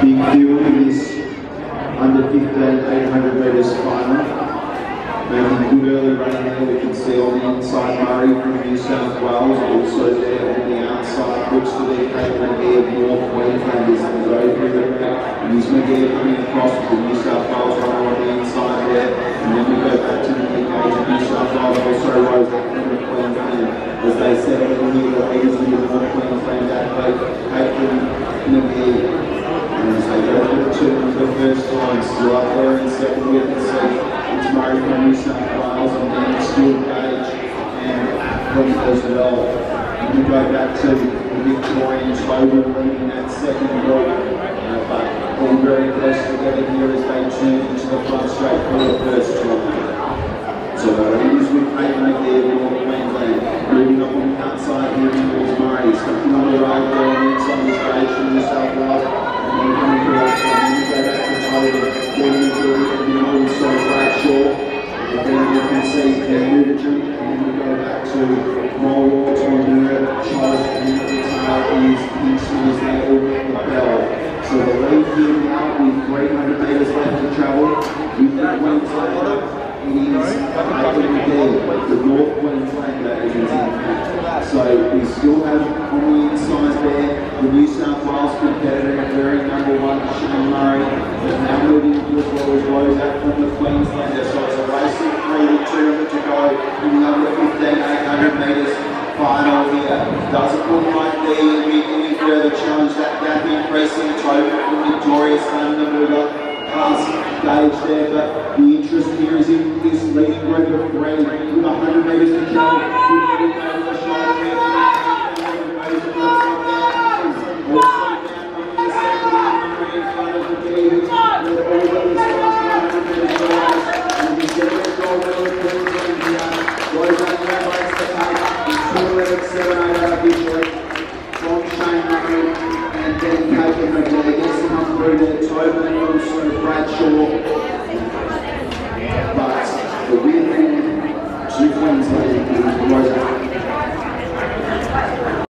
big field in this under 15 800 metres final. Making good early there, we can see on the inside Murray from New South Wales, also there on the outside, looks to be Katelyn of North Queensland is the road here. And he's McGee coming across with the New South Wales runner on the inside there. And then we go back to the Gage of New South Wales, also rose up from the Queensland. As they said, over here, the leaders in the North Queensland athlete, Katelyn McGee. And as they go to the two the first time, still up there in second, can see it's Murray from South Wales, and then Stuart Gage and as well. And we go back to the Victorian Total leading that second group, uh, but all very close together here as they turn into the front straight for the first time. To Moore, Tornado, Charles, and the tail is Kingston as they get the bell. So the lead here now with 300 metres left to travel, with the Queenslander, it is Katelyn McGee, the North Queenslander is in fact. So we still have on the inside there the New South Wales competitor, very number one, Shane Murray, but now moving into as well as Rose from the Queenslander. So here. Doesn't look like be any further challenge. That gap increasing total from Victoria Thunderbird past Gage there, but the interest here is in this leading group of three with 100 metres to travel. And then Katelyn McGee gets to come through there, Tobin and also Bradshaw.